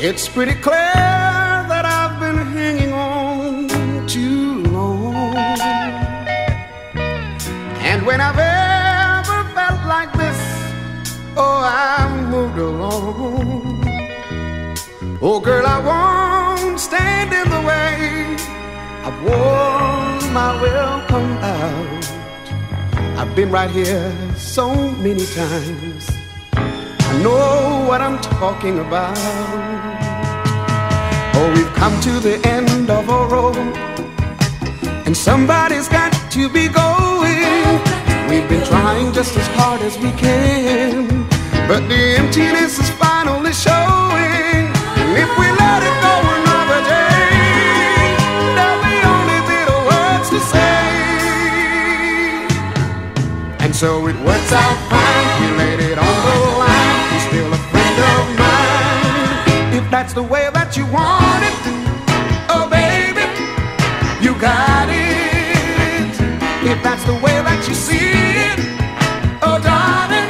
It's pretty clear that I've been hanging on too long. And when I've ever felt like this, oh, I moved along. Oh, girl, I won't stand in the way. I've worn my welcome out. I've been right here so many times. I know what I'm talking about. We've come to the end of a road, and somebody's got to be going. We've been trying just as hard as we can, but the emptiness is finally showing. And if we let it go another day, there'll be only bitter words to say. And so it works out fine. We laid it on the line. You're still a friend of mine. If that's the way that you want If that's the way that you see it, oh darling,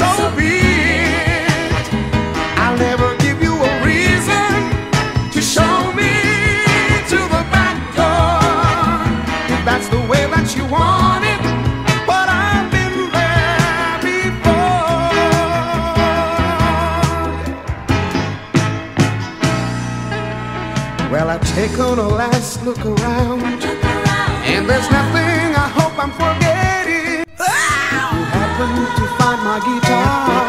so be it. I'll never give you a reason to show me to the back door. If that's the way that you want it, but I've been there before. Well, I've taken a last look around, and there's nothing guitar.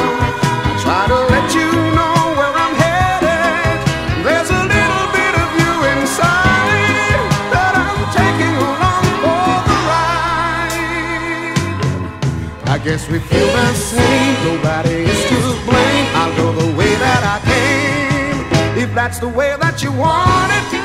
I try to let you know where I'm headed. There's a little bit of you inside that I'm taking along for the ride. I guess we feel the same. Nobody is to blame. I'll go the way that I came. If that's the way that you want it,